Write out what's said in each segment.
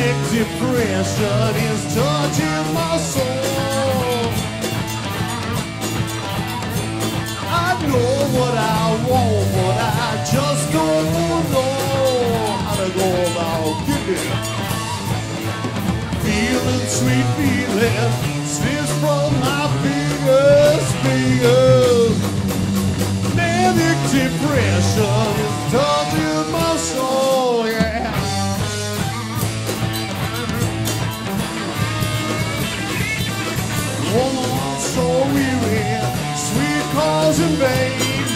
depression is touching my soul. I know what I want, but I just don't know how to go about getting. Feeling sweet feeling Woman so weary, sweet calls in vain.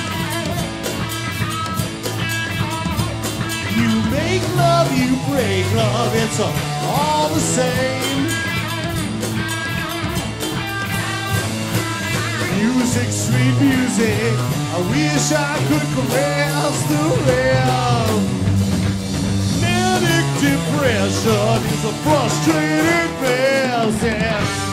You make love, you break love, it's all the same. Music, sweet music, I wish I could caress the rail. Manic depression is a frustrated mess,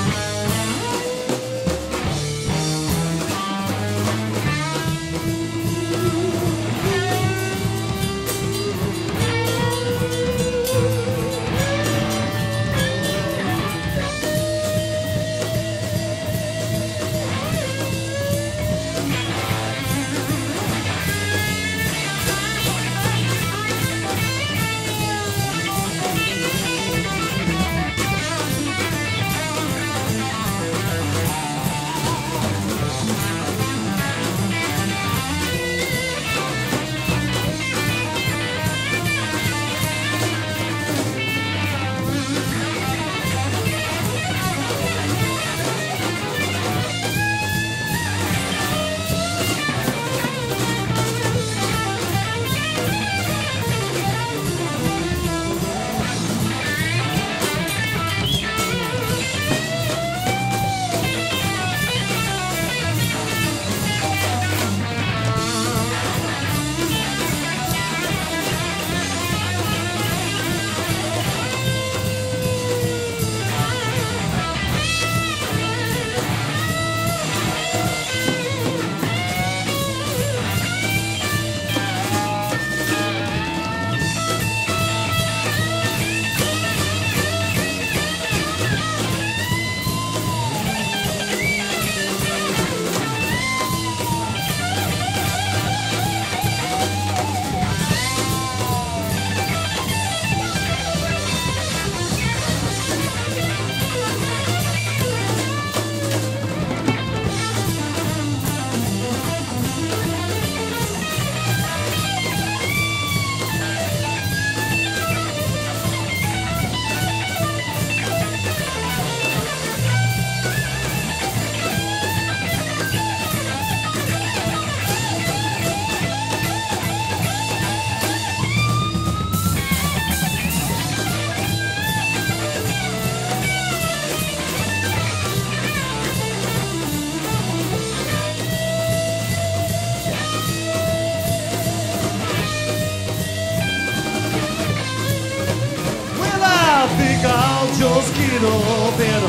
just get up and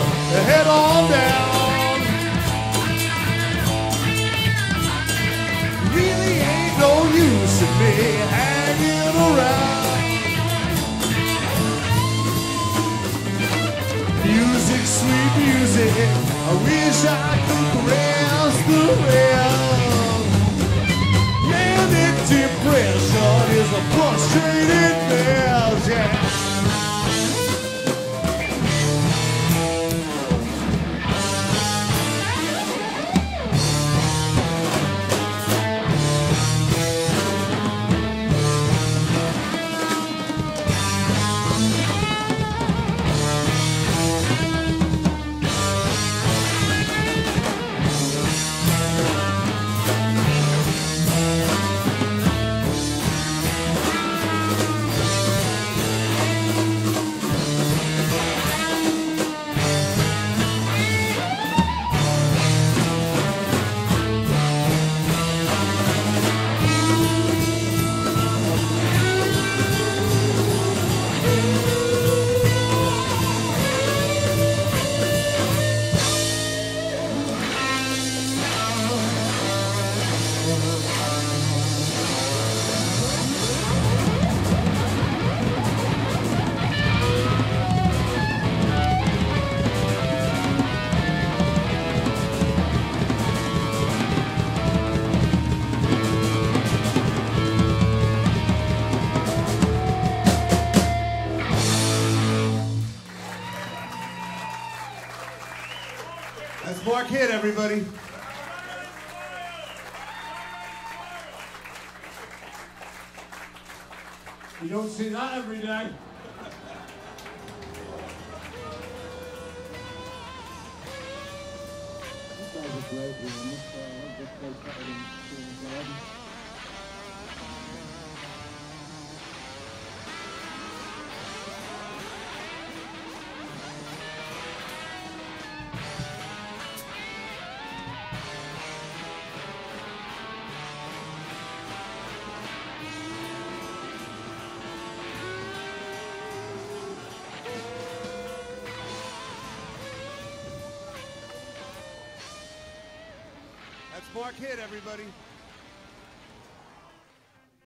head on down. Really ain't no use in me hanging around. Music, sweet music, I wish I could caress the rail. Manic depression is a frustrated mess, Mark Hitt, everybody. You don't see that every day. This guy's a great one. This guy, Mark hit, everybody.